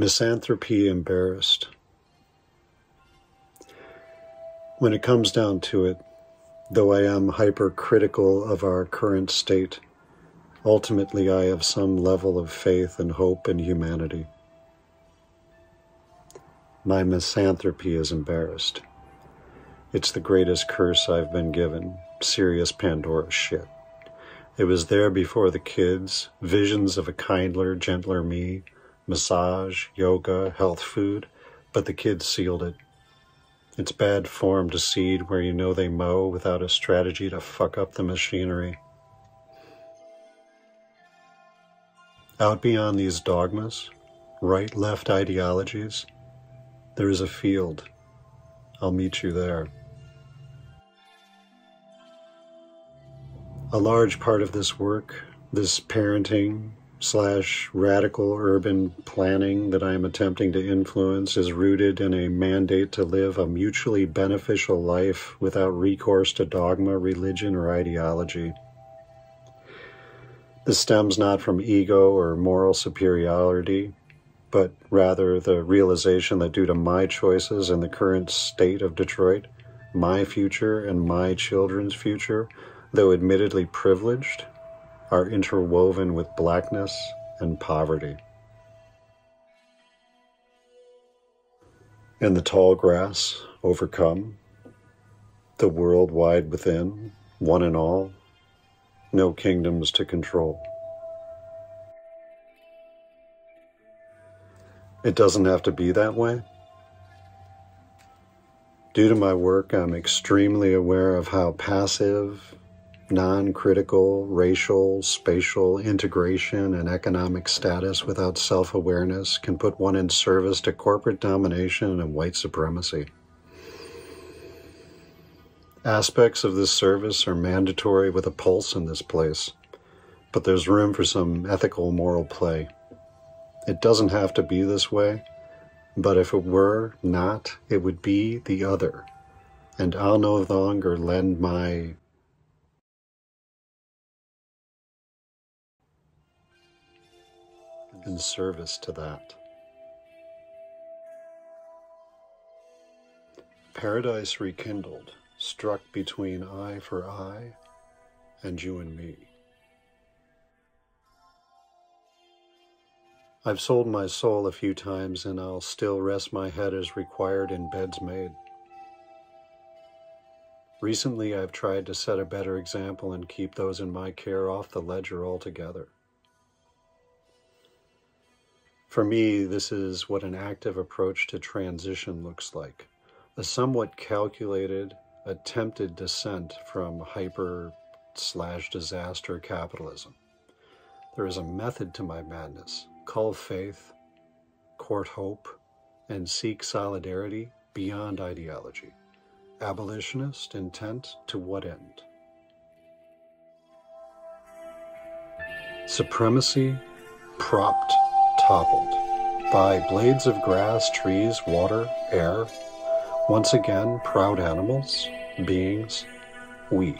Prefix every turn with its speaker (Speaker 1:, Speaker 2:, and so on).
Speaker 1: Misanthropy embarrassed. When it comes down to it, though I am hypercritical of our current state, ultimately I have some level of faith and hope in humanity. My misanthropy is embarrassed. It's the greatest curse I've been given. Serious Pandora shit. It was there before the kids, visions of a kindler, gentler me, massage, yoga, health food, but the kids sealed it. It's bad form to seed where you know they mow without a strategy to fuck up the machinery. Out beyond these dogmas, right left ideologies, there is a field. I'll meet you there. A large part of this work, this parenting, slash radical urban planning that I am attempting to influence is rooted in a mandate to live a mutually beneficial life without recourse to dogma, religion, or ideology. This stems not from ego or moral superiority, but rather the realization that due to my choices and the current state of Detroit, my future and my children's future, though admittedly privileged, are interwoven with blackness and poverty. And the tall grass overcome, the world wide within, one and all, no kingdoms to control. It doesn't have to be that way. Due to my work, I'm extremely aware of how passive non critical racial, spatial integration and economic status without self awareness can put one in service to corporate domination and white supremacy. Aspects of this service are mandatory with a pulse in this place, but there's room for some ethical moral play. It doesn't have to be this way, but if it were not, it would be the other. And I'll no longer lend my in service to that. Paradise rekindled, struck between eye for eye and you and me. I've sold my soul a few times and I'll still rest my head as required in beds made. Recently, I've tried to set a better example and keep those in my care off the ledger altogether. For me, this is what an active approach to transition looks like a somewhat calculated, attempted descent from hyper slash disaster capitalism. There is a method to my madness. Call faith, court hope, and seek solidarity beyond ideology. Abolitionist intent to what end? Supremacy propped toppled by blades of grass, trees, water, air. Once again, proud animals, beings, we.